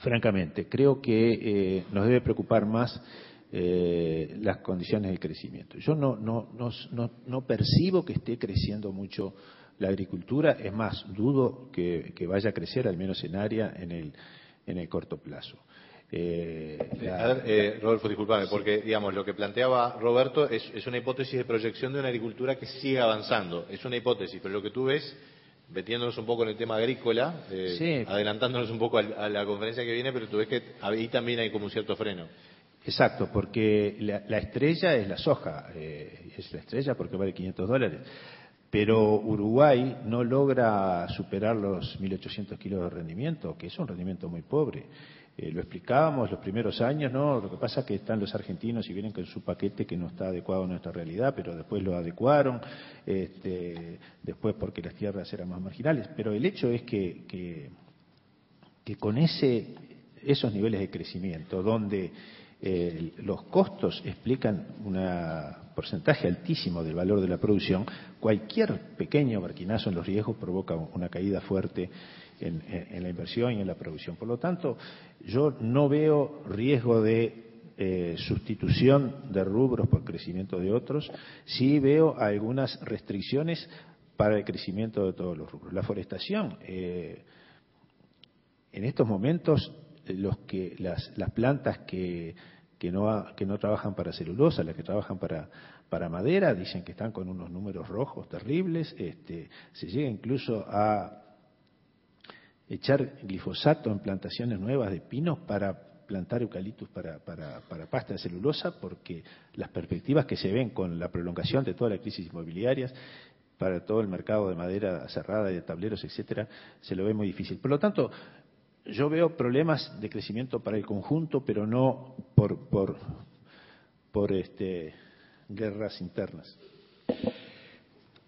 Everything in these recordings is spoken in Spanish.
francamente. Creo que eh, nos debe preocupar más eh, las condiciones de crecimiento. Yo no, no, no, no, percibo que esté creciendo mucho la agricultura, es más, dudo que, vaya a crecer, al menos en área, en el, en el corto plazo. Eh, a ver, eh, Rodolfo, discúlpame, porque digamos lo que planteaba Roberto es, es, una hipótesis de proyección de una agricultura que sigue avanzando. Es una hipótesis, pero lo que tú ves metiéndonos un poco en el tema agrícola, eh, adelantándonos un poco a, la conferencia que viene, pero tú ves que ahí también hay como un cierto freno. Exacto, porque la, estrella es la soja, eh, es la estrella porque vale 500 dólares. Pero Uruguay no logra superar los 1.800 kilos de rendimiento, que es un rendimiento muy pobre. Eh, lo explicábamos los primeros años, ¿no? Lo que pasa es que están los argentinos y vienen con su paquete que no está adecuado a nuestra realidad, pero después lo adecuaron, este, después porque las tierras eran más marginales. Pero el hecho es que, que, con ese, esos niveles de crecimiento, donde eh, los costos explican un porcentaje altísimo del valor de la producción, cualquier pequeño barquinazo en los riesgos provoca una caída fuerte en, la inversión y en la producción. Por lo tanto, yo no veo riesgo de eh, sustitución de rubros por crecimiento de otros, sí veo algunas restricciones para el crecimiento de todos los rubros. La forestación, eh, en estos momentos, que, las, plantas que, no, trabajan para celulosa, las que trabajan para, para madera, dicen que están con unos números rojos terribles, este, se llega incluso a echar glifosato en plantaciones nuevas de pinos para plantar eucaliptus para, para, pasta de celulosa, porque las perspectivas que se ven con la prolongación de toda la crisis inmobiliaria para todo el mercado de madera cerrada y de tableros, etcétera, se lo ve muy difícil. Por lo tanto, yo veo problemas de crecimiento para el conjunto, pero no por, por, por este, guerras internas.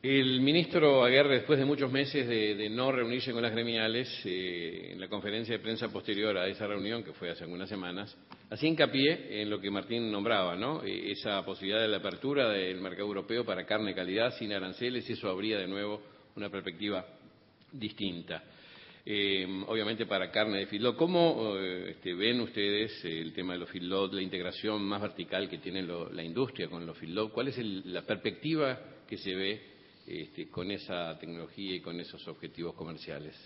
El ministro Aguirre, después de muchos meses de, no reunirse con las gremiales, eh, en la conferencia de prensa posterior a esa reunión, que fue hace algunas semanas, hacía hincapié en lo que Martín nombraba, ¿no? Eh, esa posibilidad de la apertura del mercado europeo para carne de calidad sin aranceles, y eso habría de nuevo una perspectiva distinta. Eh, obviamente para carne de feedlot. ¿Cómo este, ven ustedes el tema de los feedlot, la integración más vertical que tiene la industria con los feedlot? ¿Cuál es la perspectiva que se ve este, con esa tecnología y con esos objetivos comerciales.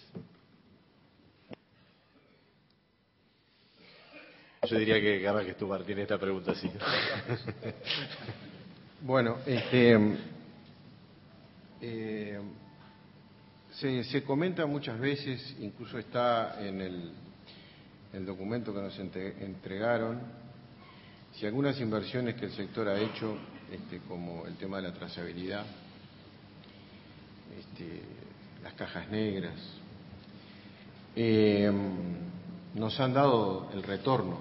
Yo diría que cada que tú, Martín, esta pregunta sí. bueno, este, eh, se, comenta muchas veces, incluso está en el, el documento que nos entregaron, si algunas inversiones que el sector ha hecho, este, como el tema de la trazabilidad, este, las cajas negras, eh, nos han dado el retorno.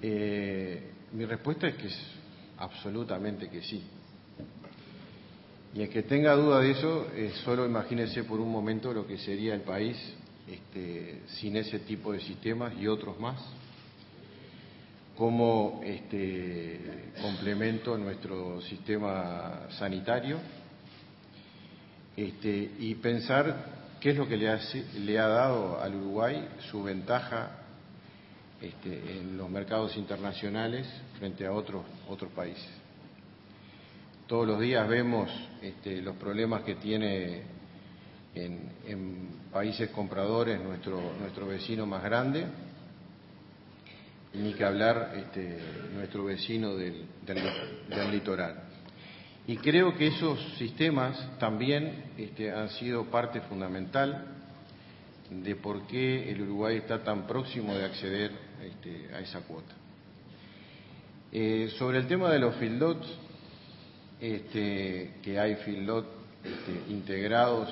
Eh, mi respuesta es que es absolutamente que sí. Y el que tenga duda de eso, solo imagínese por un momento lo que sería el país este, sin ese tipo de sistemas y otros más, como este, complemento a nuestro sistema sanitario este, y pensar qué es lo que le, le ha dado al Uruguay su ventaja este, en los mercados internacionales frente a otros, otros países. Todos los días vemos este, los problemas que tiene en, países compradores nuestro, nuestro vecino más grande, ni que hablar este, nuestro vecino del, del litoral. Y creo que esos sistemas también este, han sido parte fundamental de por qué el Uruguay está tan próximo de acceder este, a esa cuota. Eh, sobre el tema de los fieldlots, este, que hay fieldlots este, integrados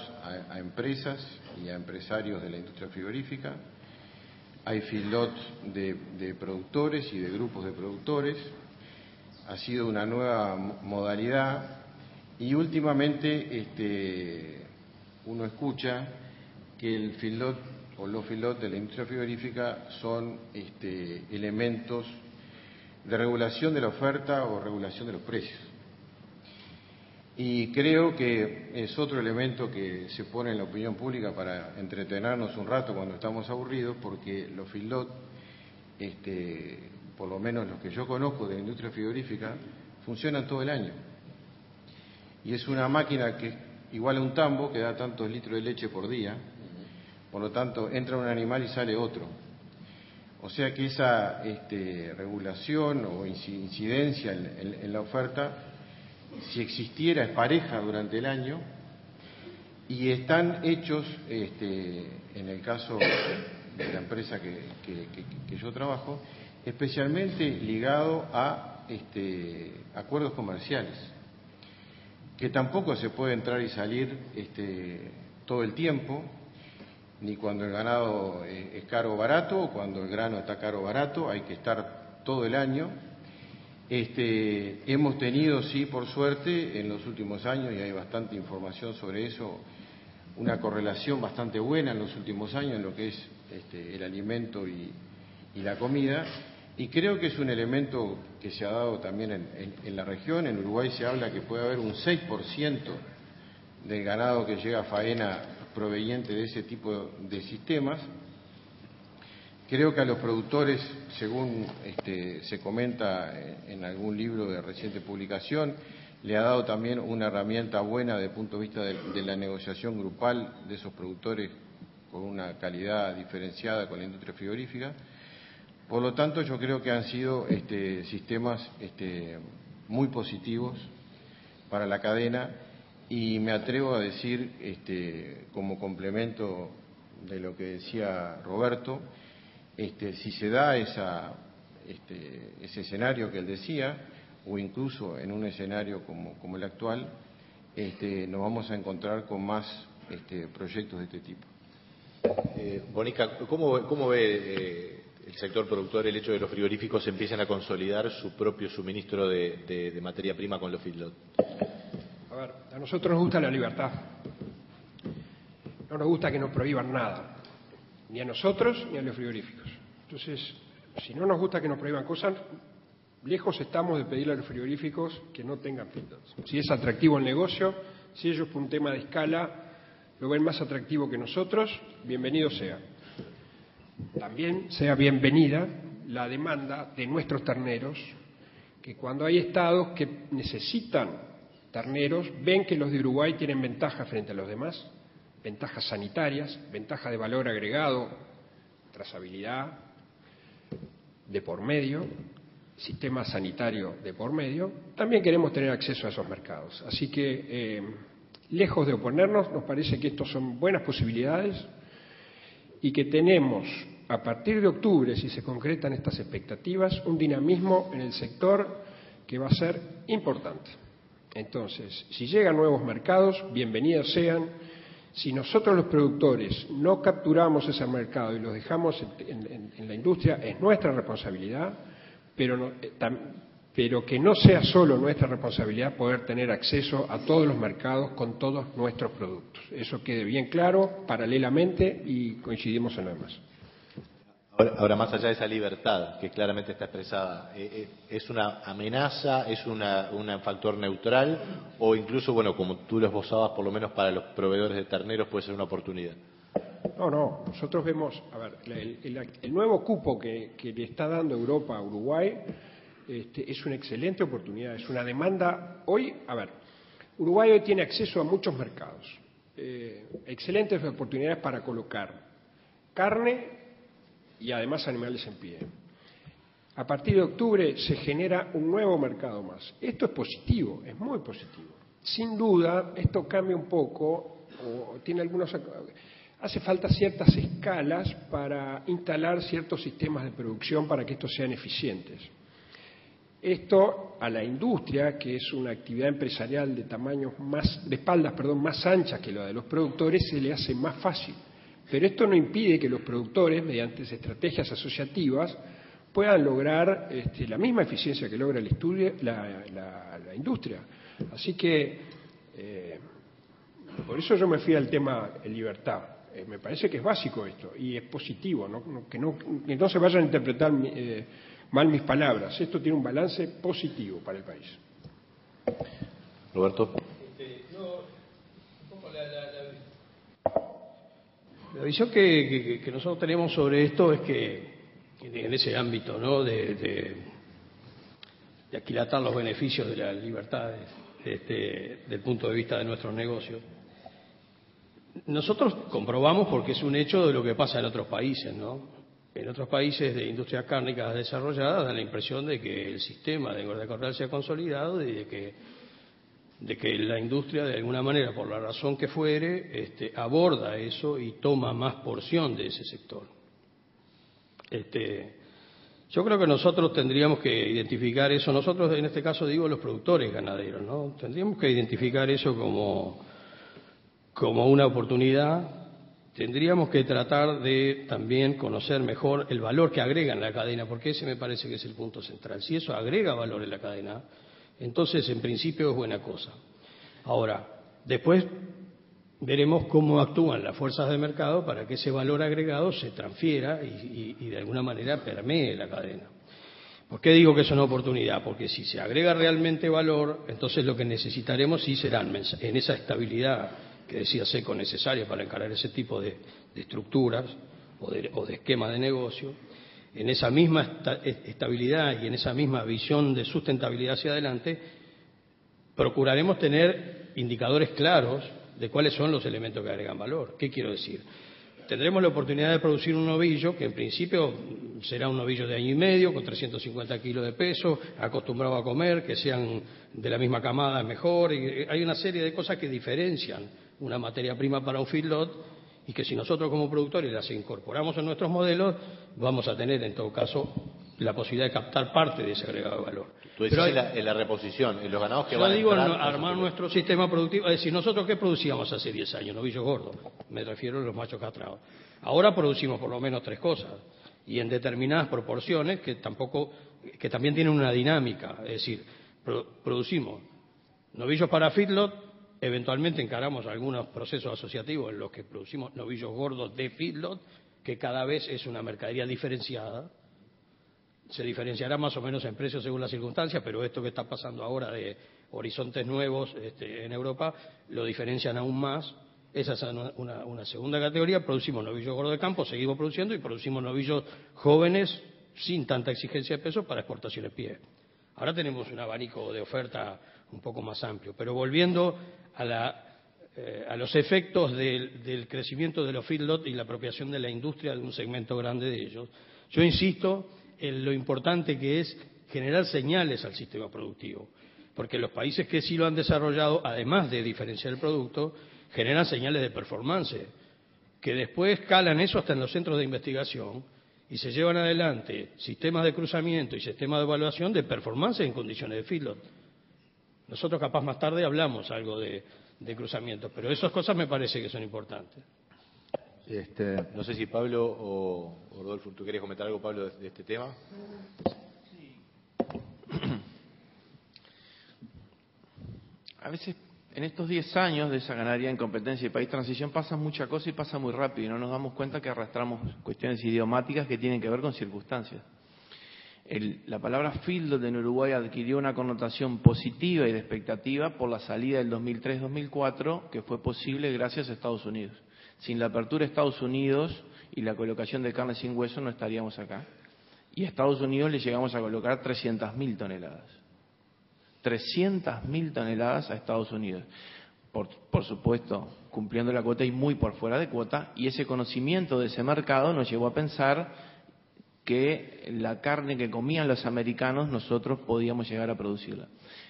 a, empresas y a empresarios de la industria frigorífica, hay fieldlots de, de productores y de grupos de productores, ha sido una nueva modalidad y últimamente este, uno escucha que el filot o los filot de la industria frigorífica son este, elementos de regulación de la oferta o regulación de los precios. Y creo que es otro elemento que se pone en la opinión pública para entretenernos un rato cuando estamos aburridos, porque los feedlot, este, por lo menos los que yo conozco de la industria frigorífica, funcionan todo el año. Y es una máquina que igual a un tambo que da tantos litros de leche por día, por lo tanto entra un animal y sale otro. O sea que esa este, regulación o incidencia en, la oferta, si existiera, es pareja durante el año y están hechos, este, en el caso de la empresa que, yo trabajo, especialmente ligado a este, acuerdos comerciales, que tampoco se puede entrar y salir todo el tiempo, ni cuando el ganado eh, es caro o barato, o cuando el grano está caro o barato, hay que estar todo el año. Este, hemos tenido, sí, por suerte, en los últimos años, y hay bastante información sobre eso, una correlación bastante buena en los últimos años en lo que es este, el alimento y, la comida, y creo que es un elemento que se ha dado también en, la región. En Uruguay se habla que puede haber un 6% del ganado que llega a faena proveniente de ese tipo de sistemas. Creo que a los productores, según este, se comenta en algún libro de reciente publicación, le ha dado también una herramienta buena desde el punto de vista de, la negociación grupal de esos productores con una calidad diferenciada con la industria frigorífica. Por lo tanto, yo creo que han sido este, sistemas este, muy positivos para la cadena y me atrevo a decir, este, como complemento de lo que decía Roberto, este, si se da este, ese escenario que él decía, o incluso en un escenario como, el actual, nos vamos a encontrar con más este, proyectos de este tipo. Eh, Bonica, ¿cómo, cómo ve eh, el sector productor el hecho de los frigoríficos empiecen a consolidar su propio suministro de, materia prima con los feedlots? a nosotros nos gusta la libertad. No nos gusta que nos prohíban nada, ni a nosotros ni a los frigoríficos. Entonces, si no nos gusta que nos prohíban cosas, lejos estamos de pedirle a los frigoríficos que no tengan feedlots. Si es atractivo el negocio, si ellos por un tema de escala lo ven más atractivo que nosotros, bienvenido sea. También sea bienvenida la demanda de nuestros terneros, que cuando hay estados que necesitan terneros ven que los de Uruguay tienen ventaja frente a los demás, ventajas sanitarias, ventaja de valor agregado, trazabilidad de por medio, sistema sanitario de por medio, también queremos tener acceso a esos mercados. Así que, eh, lejos de oponernos, nos parece que estos son buenas posibilidades y que tenemos, a partir de octubre, si se concretan estas expectativas, un dinamismo en el sector que va a ser importante. Entonces, si llegan nuevos mercados, bienvenidos sean. Si nosotros los productores no capturamos ese mercado y los dejamos en, la industria, es nuestra responsabilidad, pero, eh, pero que no sea solo nuestra responsabilidad poder tener acceso a todos los mercados con todos nuestros productos. Eso quede bien claro paralelamente y coincidimos en lo demás. Ahora, más allá de esa libertad que claramente está expresada, eh, eh, ¿es una amenaza, es una, un factor neutral o incluso, bueno, como tú lo esbozabas, por lo menos para los proveedores de terneros puede ser una oportunidad? No, no, nosotros vemos, a ver, el, nuevo cupo que, le está dando Europa a Uruguay este, es una excelente oportunidad, es una demanda. Hoy, a ver, Uruguay hoy tiene acceso a muchos mercados, eh, excelentes oportunidades para colocar carne y además animales en pie. A partir de octubre se genera un nuevo mercado más. Esto es positivo, es muy positivo. Sin duda, esto cambia un poco, o tiene algunos. Hace falta ciertas escalas para instalar ciertos sistemas de producción para que estos sean eficientes. Esto a la industria, que es una actividad empresarial de tamaños más, de espaldas, perdón, más anchas que la de los productores, se le hace más fácil. Pero esto no impide que los productores, mediante estrategias asociativas, puedan lograr este, la misma eficiencia que logra la, industria. Así que, eh, por eso yo me fui al tema libertad. Eh, me parece que es básico esto y es positivo, Que, no, se vayan a interpretar eh, mal mis palabras. Esto tiene un balance positivo para el país. Roberto. La visión que, nosotros tenemos sobre esto es que en ese ámbito ¿no? de, de, aquilatar los beneficios de las libertades este, del punto de vista de nuestros negocios, nosotros comprobamos porque es un hecho de lo que pasa en otros países, ¿no? En otros países de industrias cárnicas desarrolladas da la impresión de que el sistema de engorda corral se ha consolidado y de que, de que la industria, de alguna manera, por la razón que fuere, este, aborda eso y toma más porción de ese sector. Este, yo creo que nosotros tendríamos que identificar eso, nosotros en este caso digo los productores ganaderos, ¿no? Tendríamos que identificar eso como, como una oportunidad tendríamos que tratar de también conocer mejor el valor que agrega en la cadena, porque ese me parece que es el punto central. Si eso agrega valor en la cadena, entonces en principio es buena cosa. Ahora, después veremos cómo actúan las fuerzas de mercado para que ese valor agregado se transfiera y, de alguna manera permee la cadena. ¿Por qué digo que es una oportunidad? Porque si se agrega realmente valor, entonces lo que necesitaremos sí serán en esa estabilidad que decía SECO necesaria para encarar ese tipo de, estructuras o de, o de esquemas de negocio, en esa misma estabilidad y en esa misma visión de sustentabilidad hacia adelante, procuraremos tener indicadores claros de cuáles son los elementos que agregan valor. ¿Qué quiero decir? Tendremos la oportunidad de producir un novillo que en principio será un novillo de año y medio, con 350 kilos de peso, acostumbrado a comer, que sean de la misma camada mejor. Hay una serie de cosas que diferencian una materia prima para un feedlot y que si nosotros como productores las incorporamos en nuestros modelos, vamos a tener en todo caso la posibilidad de captar parte de ese agregado de valor. Tú decís en, la, reposición, en los ganados que van a digo armar nuestro sistema productivo, es decir, nosotros qué producíamos hace 10 años, novillos gordos, me refiero a los machos castrados. Ahora producimos por lo menos tres cosas. Y en determinadas proporciones que tampoco que también tienen una dinámica, es decir, producimos novillos para feedlot Eventualmente encaramos algunos procesos asociativos en los que producimos novillos gordos de feedlot, que cada vez es una mercadería diferenciada. Se diferenciará más o menos en precios según las circunstancias, pero esto que está pasando ahora de horizontes nuevos este, en Europa lo diferencian aún más. Esa es una, segunda categoría. Producimos novillos gordos de campo, seguimos produciendo y producimos novillos jóvenes sin tanta exigencia de peso para exportaciones pie. Ahora tenemos un abanico de oferta un poco más amplio. Pero volviendo eh, a, los efectos del, crecimiento de los feedlots y la apropiación de la industria de un segmento grande de ellos, yo insisto en lo importante que es generar señales al sistema productivo. Porque los países que sí lo han desarrollado, además de diferenciar el producto, generan señales de performance, que después calan eso hasta en los centros de investigación y se llevan adelante sistemas de cruzamiento y sistemas de evaluación de performance en condiciones de feedlot. Nosotros capaz más tarde hablamos algo de, cruzamiento, pero esas cosas me parece que son importantes. Este, no sé si Pablo o, Rodolfo, ¿tú quieres comentar algo, Pablo, de, este tema? Sí. A veces, en estos 10 años de esa ganadería en competencia y país transición, pasa mucha cosa y pasa muy rápido y no nos damos cuenta que arrastramos cuestiones idiomáticas que tienen que ver con circunstancias la palabra field en Uruguay adquirió una connotación positiva y de expectativa por la salida del 2003-2004, que fue posible gracias a Estados Unidos. Sin la apertura de Estados Unidos y la colocación de carne sin hueso no estaríamos acá. Y a Estados Unidos le llegamos a colocar 300.000 toneladas. 300.000 toneladas a Estados Unidos. Por, por, supuesto, cumpliendo la cuota y muy por fuera de cuota, y ese conocimiento de ese mercado nos llevó a pensar que la carne que comían los americanos nosotros podíamos llegar a producirla.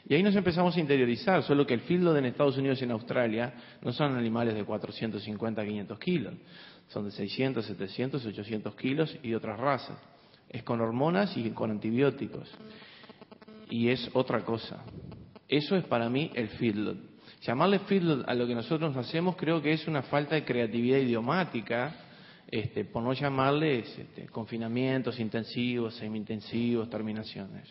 Y ahí nos empezamos a interiorizar, solo que el field en Estados Unidos y en Australia no son animales de 450, 500 kilos, son de 600, 700, 800 kilos y otras razas. Es con hormonas y con antibióticos. Y es otra cosa. Eso es para mí el field. Llamarle field a lo que nosotros hacemos creo que es una falta de creatividad idiomática este, por no llamarles este, confinamientos intensivos, semi-intensivos, terminaciones.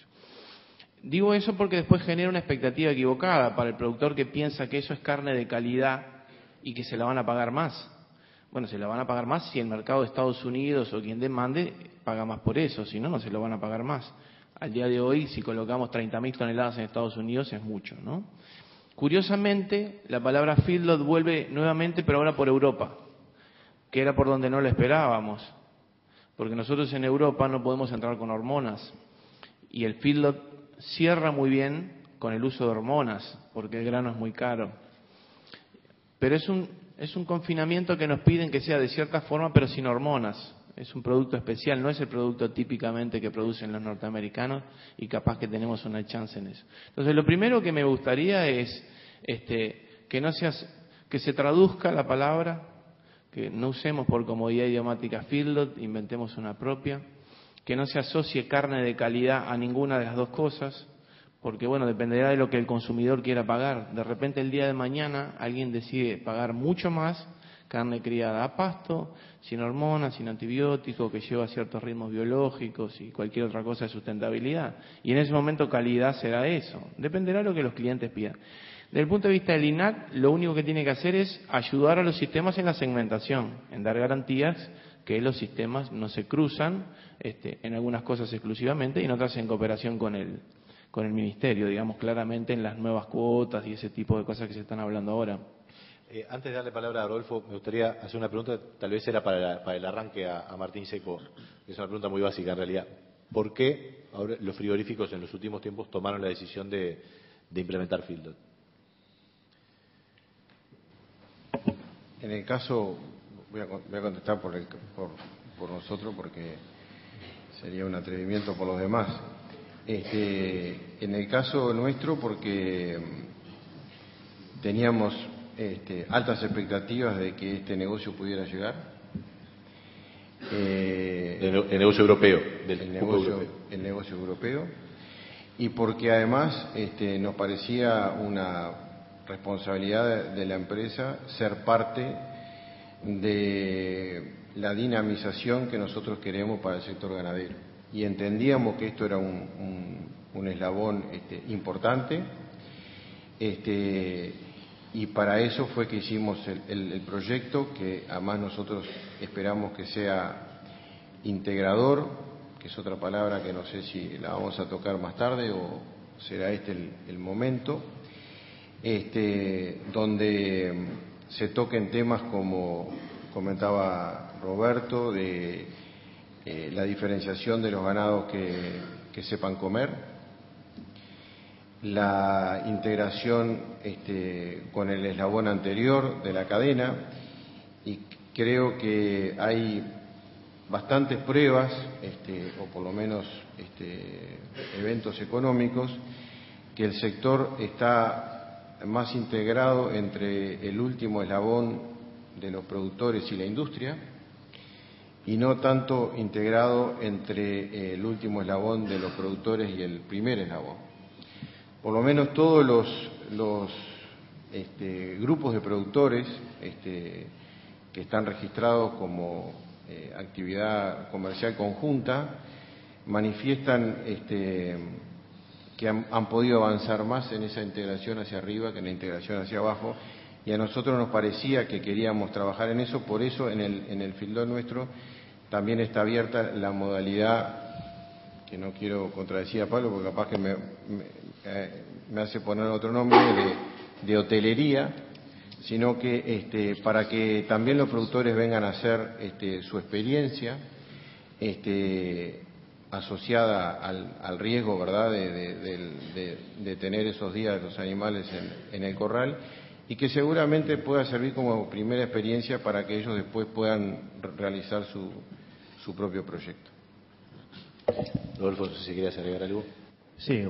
Digo eso porque después genera una expectativa equivocada para el productor que piensa que eso es carne de calidad y que se la van a pagar más. Bueno, se la van a pagar más si el mercado de Estados Unidos o quien demande paga más por eso, si no, no se lo van a pagar más. Al día de hoy, si colocamos 30.000 toneladas en Estados Unidos, es mucho, ¿no? Curiosamente, la palabra feedlot vuelve nuevamente, pero ahora por Europa que era por donde no lo esperábamos, porque nosotros en Europa no podemos entrar con hormonas y el feedlot cierra muy bien con el uso de hormonas, porque el grano es muy caro. Pero es un, es un confinamiento que nos piden que sea de cierta forma, pero sin hormonas. Es un producto especial, no es el producto típicamente que producen los norteamericanos y capaz que tenemos una chance en eso. Entonces, lo primero que me gustaría es este, que no seas, que se traduzca la palabra, que no usemos por comodidad idiomática fieldot, inventemos una propia, que no se asocie carne de calidad a ninguna de las dos cosas, porque bueno, dependerá de lo que el consumidor quiera pagar. De repente el día de mañana alguien decide pagar mucho más carne criada a pasto, sin hormonas, sin antibióticos, que lleva ciertos ritmos biológicos y cualquier otra cosa de sustentabilidad. Y en ese momento calidad será eso. Dependerá de lo que los clientes pidan. Desde el punto de vista del INAC, lo único que tiene que hacer es ayudar a los sistemas en la segmentación, en dar garantías que los sistemas no se cruzan, este, en algunas cosas exclusivamente y en otras en cooperación con el, con el Ministerio, digamos claramente en las nuevas cuotas y ese tipo de cosas que se están hablando ahora. Eh, antes de darle palabra a Rodolfo, me gustaría hacer una pregunta, tal vez era para, el arranque a, Martín Seco, es una pregunta muy básica en realidad. ¿Por qué ahora los frigoríficos en los últimos tiempos tomaron la decisión de, implementar Fieldot? En el caso, voy a, contestar por, por nosotros porque sería un atrevimiento por los demás. Este, en el caso nuestro, porque mm, teníamos este, altas expectativas de que este negocio pudiera llegar. Eh, el, negocio europeo, del el negocio, El negocio europeo. Y porque además este, nos parecía una responsabilidad de la empresa ser parte de la dinamización que nosotros queremos para el sector ganadero y entendíamos que esto era un, eslabón este, importante este, y para eso fue que hicimos el, proyecto que además nosotros esperamos que sea integrador, que es otra palabra que no sé si la vamos a tocar más tarde o será este el, momento, este, donde se toquen temas como comentaba Roberto, de eh, la diferenciación de los ganados que, sepan comer, la integración este, con el eslabón anterior de la cadena y creo que hay bastantes pruebas, este, o por lo menos este, eventos económicos, que el sector está más integrado entre el último eslabón de los productores y la industria, y no tanto integrado entre el último eslabón de los productores y el primer eslabón. Por lo menos todos los, este, grupos de productores este, que están registrados como eh, actividad comercial conjunta manifiestan este, que han, podido avanzar más en esa integración hacia arriba que en la integración hacia abajo. Y a nosotros nos parecía que queríamos trabajar en eso, por eso en el, en el fildón nuestro también está abierta la modalidad, que no quiero contradecir a Pablo porque capaz que me, eh, hace poner otro nombre, de, hotelería, sino que este, para que también los productores vengan a hacer este, su experiencia este, asociada al, riesgo, ¿verdad?, de, tener esos días los animales en el corral y que seguramente pueda servir como primera experiencia para que ellos después puedan realizar su, su propio proyecto. Rodolfo, si querías agregar algo. Sí,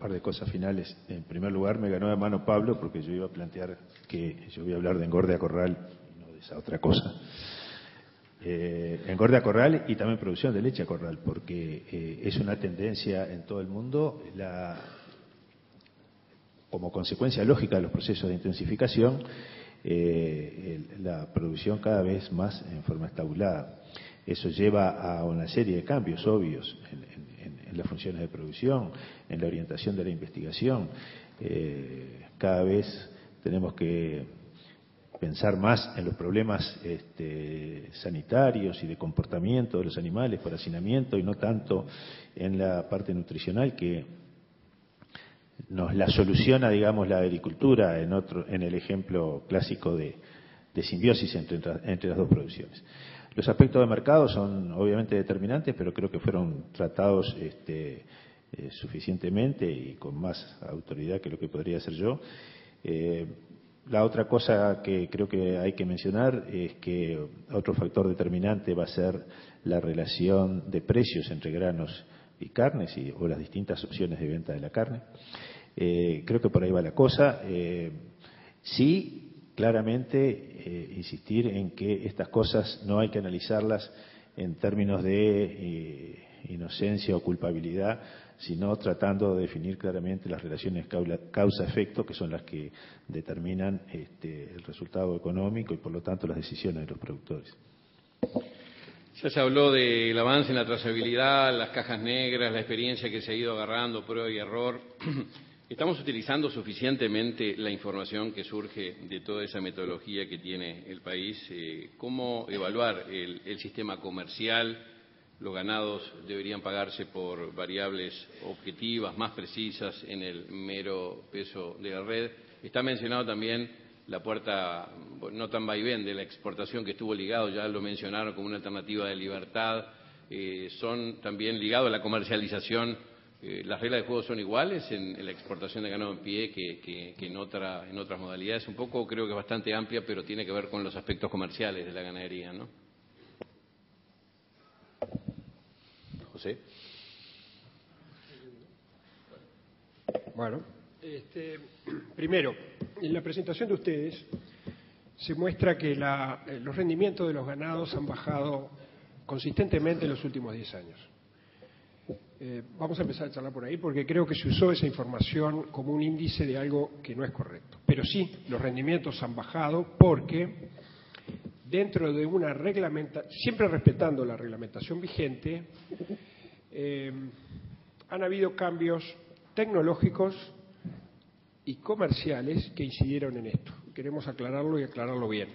par de cosas finales. En primer lugar, me ganó de mano Pablo porque yo iba a plantear que yo voy a hablar de engorde a corral y no de esa otra cosa. Eh, engorde a corral y también producción de leche a corral, porque eh, es una tendencia en todo el mundo. La, como consecuencia lógica de los procesos de intensificación, eh, la producción cada vez más en forma estabulada. Eso lleva a una serie de cambios obvios en, las funciones de producción, en la orientación de la investigación. Eh, cada vez tenemos que pensar más en los problemas este, sanitarios y de comportamiento de los animales por hacinamiento y no tanto en la parte nutricional que nos la soluciona, digamos, la agricultura en otro, en el ejemplo clásico de, simbiosis entre, entre las dos producciones. Los aspectos de mercado son obviamente determinantes, pero creo que fueron tratados este, eh, suficientemente y con más autoridad que lo que podría hacer yo. Eh, la otra cosa que creo que hay que mencionar es que otro factor determinante va a ser la relación de precios entre granos y carnes y, o las distintas opciones de venta de la carne. Eh, creo que por ahí va la cosa. sí, claramente insistir en que estas cosas no hay que analizarlas en términos de inocencia o culpabilidad, sino tratando de definir claramente las relaciones causa-efecto, que son las que determinan este, el resultado económico y, por lo tanto, las decisiones de los productores. Ya se habló del avance en la trazabilidad, las cajas negras, la experiencia que se ha ido agarrando, prueba y error. ¿Estamos utilizando suficientemente la información que surge de toda esa metodología que tiene el país? Eh, ¿Cómo evaluar el sistema comercial? Los ganados deberían pagarse por variables objetivas, más precisas en el mero peso de la red. Está mencionado también la puerta no tan vaivén de la exportación que estuvo ligado, ya lo mencionaron como una alternativa de libertad. Eh, son también ligados a la comercialización. Eh, las reglas de juego son iguales en, la exportación de ganado en pie que, en, otra, en otras modalidades. Un poco creo que bastante amplia, pero tiene que ver con los aspectos comerciales de la ganadería, ¿no? Bueno, este, primero, en la presentación de ustedes se muestra que eh, los rendimientos de los ganados han bajado consistentemente en los últimos 10 años. Eh, vamos a empezar a charlar por ahí porque creo que se usó esa información como un índice de algo que no es correcto. Pero sí, los rendimientos han bajado porque dentro de una reglamentación, siempre respetando la reglamentación vigente, eh, han habido cambios tecnológicos y comerciales que incidieron en esto. Queremos aclararlo y aclararlo bien.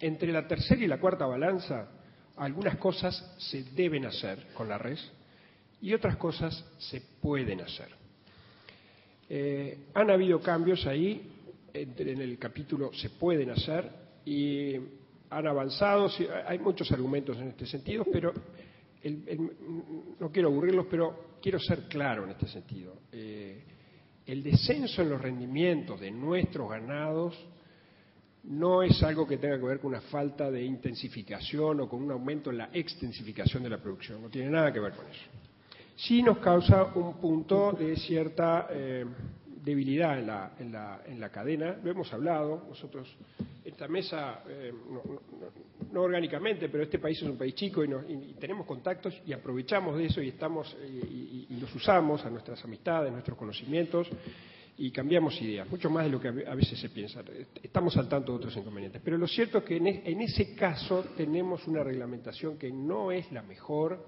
Entre la tercera y la cuarta balanza, algunas cosas se deben hacer con la red y otras cosas se pueden hacer. Eh, han habido cambios ahí, en el capítulo se pueden hacer y han avanzado, hay muchos argumentos en este sentido, pero no quiero aburrirlos, pero quiero ser claro en este sentido. Eh, el descenso en los rendimientos de nuestros ganados no es algo que tenga que ver con una falta de intensificación o con un aumento en la extensificación de la producción, no tiene nada que ver con eso. Sí nos causa un punto de cierta eh, debilidad en la, en, la, en la, cadena, lo hemos hablado, nosotros, esta mesa, eh, no, orgánicamente, pero este país es un país chico y, tenemos contactos y aprovechamos de eso y, estamos, y, los usamos a nuestras amistades, nuestros conocimientos y cambiamos ideas, mucho más de lo que a veces se piensa. Estamos al tanto de otros inconvenientes. Pero lo cierto es que en, en ese caso tenemos una reglamentación que no es la mejor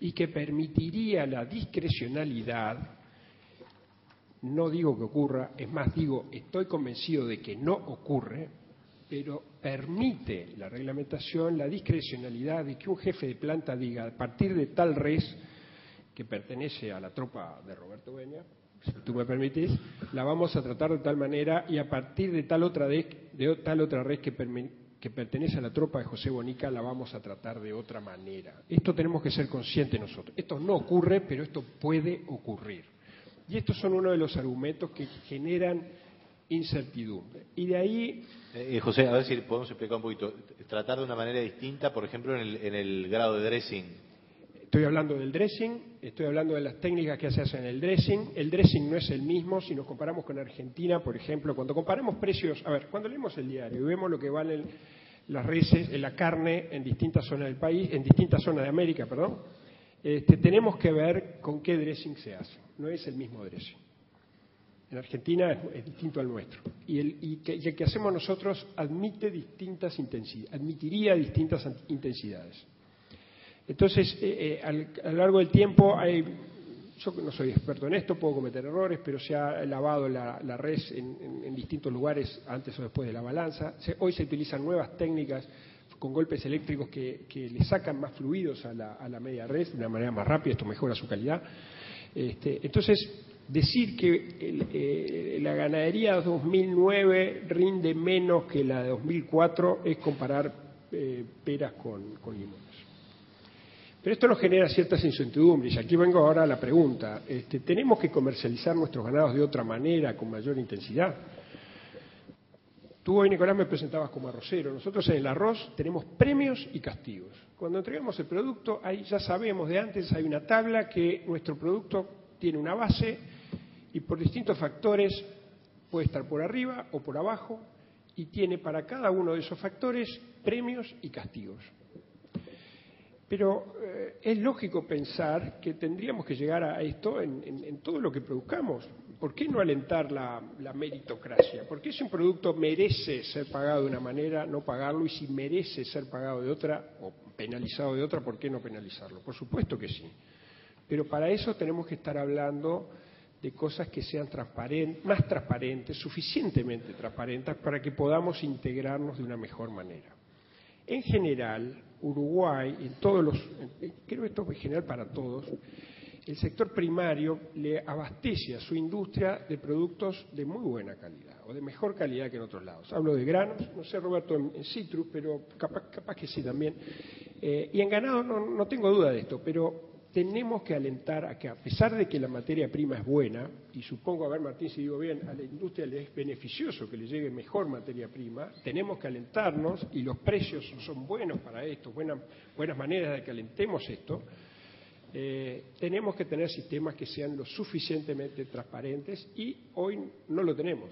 y que permitiría la discrecionalidad no digo que ocurra, es más, digo, estoy convencido de que no ocurre, pero permite la reglamentación la discrecionalidad de que un jefe de planta diga, a partir de tal res que pertenece a la tropa de Roberto Beña, si tú me permites, la vamos a tratar de tal manera y a partir de tal otra, de, tal otra res que, que pertenece a la tropa de José Bonica la vamos a tratar de otra manera. Esto tenemos que ser conscientes nosotros. Esto no ocurre, pero esto puede ocurrir. Y estos son uno de los argumentos que generan incertidumbre. Y de ahí... Eh, José, a ver si podemos explicar un poquito. Tratar de una manera distinta, por ejemplo, en el, grado de dressing. Estoy hablando del dressing, estoy hablando de las técnicas que se hacen en el dressing. El dressing no es el mismo si nos comparamos con Argentina, por ejemplo. Cuando comparamos precios, a ver, cuando leemos el diario y vemos lo que valen las reses, la carne en distintas zonas del país, en distintas zonas de América, perdón, este, tenemos que ver con qué dressing se hace. No es el mismo dressing. En Argentina es, distinto al nuestro. Y el, que, hacemos nosotros admite distintas intensidades, admitiría distintas intensidades. Entonces, eh, eh, a lo largo del tiempo hay yo no soy experto en esto, puedo cometer errores, pero se ha lavado la, res en, distintos lugares antes o después de la balanza. hoy se utilizan nuevas técnicas con golpes eléctricos que, le sacan más fluidos a la, media red de una manera más rápida, esto mejora su calidad. Este, entonces, decir que eh, la ganadería 2009 rinde menos que la de 2004 es comparar eh, peras con, con, limones. Pero esto nos genera ciertas incertidumbres. Y aquí vengo ahora a la pregunta. Este, ¿Tenemos que comercializar nuestros ganados de otra manera, con mayor intensidad? Tú hoy, Nicolás, me presentabas como arrocero. Nosotros en el arroz tenemos premios y castigos. Cuando entregamos el producto, ahí ya sabemos de antes, hay una tabla que nuestro producto tiene una base y por distintos factores puede estar por arriba o por abajo y tiene para cada uno de esos factores premios y castigos. Pero eh, es lógico pensar que tendríamos que llegar a esto en, todo lo que produzcamos. ¿Por qué no alentar la, meritocracia? ¿Por qué un producto merece ser pagado de una manera, no pagarlo? Y si merece ser pagado de otra o penalizado de otra, ¿por qué no penalizarlo? Por supuesto que sí. Pero para eso tenemos que estar hablando de cosas que sean más transparentes, suficientemente transparentes, para que podamos integrarnos de una mejor manera. En general, Uruguay, en todos los, creo esto es general para todos, el sector primario le abastece a su industria de productos de muy buena calidad o de mejor calidad que en otros lados. Hablo de granos, no sé Roberto en, citrus, pero capaz, que sí también. Eh, y en ganado no tengo duda de esto, pero tenemos que alentar a que, a pesar de que la materia prima es buena, y supongo, a ver Martín, si digo bien, a la industria le es beneficioso que le llegue mejor materia prima, tenemos que alentarnos, y los precios son buenos para esto, buenas, buenas maneras de que alentemos esto, eh, tenemos que tener sistemas que sean lo suficientemente transparentes y hoy no lo tenemos.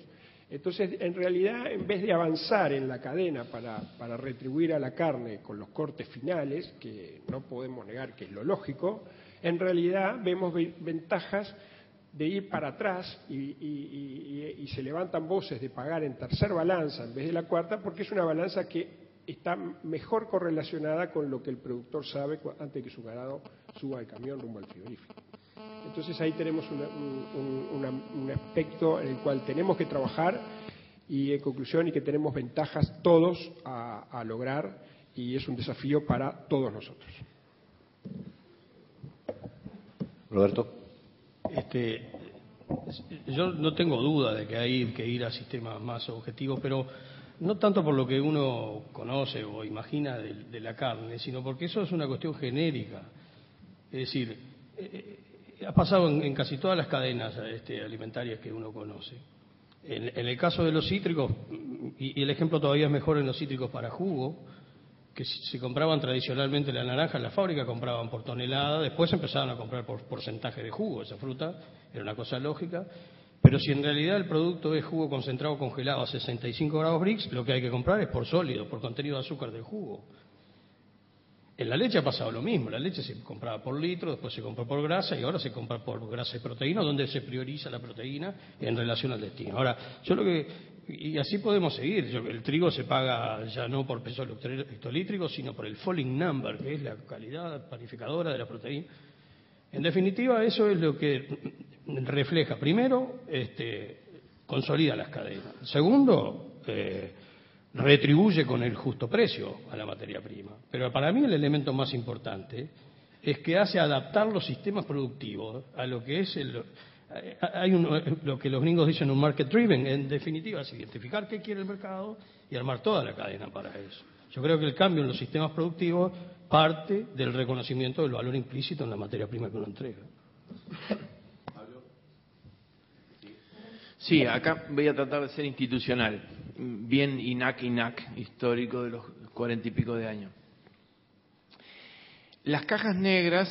Entonces, en realidad, en vez de avanzar en la cadena para, retribuir a la carne con los cortes finales, que no podemos negar que es lo lógico, en realidad vemos ventajas de ir para atrás y, se levantan voces de pagar en tercer balanza en vez de la cuarta, porque es una balanza que está mejor correlacionada con lo que el productor sabe antes que su ganado suba al camión rumbo al frigorífico. Entonces ahí tenemos un, aspecto en el cual tenemos que trabajar y en conclusión y que tenemos ventajas todos a, lograr y es un desafío para todos nosotros. Roberto. Este, yo no tengo duda de que hay que ir a sistemas más objetivos, pero no tanto por lo que uno conoce o imagina de, la carne, sino porque eso es una cuestión genérica. Es decir, eh, ha pasado en, casi todas las cadenas este, alimentarias que uno conoce. En, el caso de los cítricos, y, el ejemplo todavía es mejor en los cítricos para jugo, que se compraban tradicionalmente la naranja en la fábrica, compraban por tonelada, después empezaban a comprar por porcentaje de jugo, esa fruta era una cosa lógica, pero si en realidad el producto es jugo concentrado congelado a 65 grados Brix, lo que hay que comprar es por sólido, por contenido de azúcar del jugo. En la leche ha pasado lo mismo, la leche se compraba por litro, después se compró por grasa y ahora se compra por grasa y proteína, donde se prioriza la proteína en relación al destino. Ahora, yo lo que, y así podemos seguir, el trigo se paga ya no por peso hectolítrico, sino por el falling number, que es la calidad panificadora de la proteína. En definitiva, eso es lo que refleja, primero, este, consolida las cadenas. Segundo, eh, retribuye con el justo precio a la materia prima. Pero para mí el elemento más importante es que hace adaptar los sistemas productivos a lo que es el, hay lo que los gringos dicen un market driven, en definitiva es identificar qué quiere el mercado y armar toda la cadena para eso. Yo creo que el cambio en los sistemas productivos parte del reconocimiento del valor implícito en la materia prima que uno entrega. Sí, acá voy a tratar de ser institucional bien INAC-INAC histórico de los cuarenta y pico de años. Las cajas negras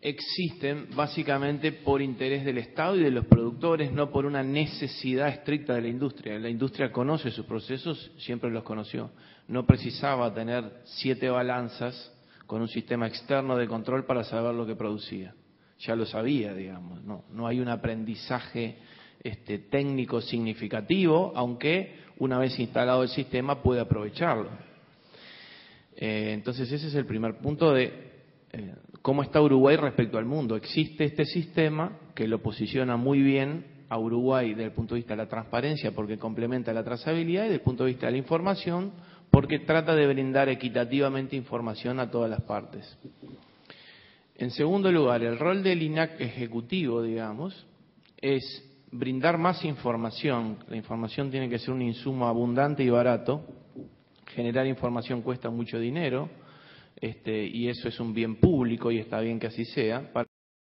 existen básicamente por interés del Estado y de los productores, no por una necesidad estricta de la industria. La industria conoce sus procesos, siempre los conoció. No precisaba tener siete balanzas con un sistema externo de control para saber lo que producía. Ya lo sabía, digamos. No, no hay un aprendizaje este, técnico significativo, aunque una vez instalado el sistema puede aprovecharlo. Eh, entonces ese es el primer punto de eh, cómo está Uruguay respecto al mundo. Existe este sistema que lo posiciona muy bien a Uruguay desde el punto de vista de la transparencia porque complementa la trazabilidad y desde el punto de vista de la información porque trata de brindar equitativamente información a todas las partes. En segundo lugar, el rol del INAC ejecutivo, digamos, es brindar más información. La información tiene que ser un insumo abundante y barato. Generar información cuesta mucho dinero este, y eso es un bien público y está bien que así sea.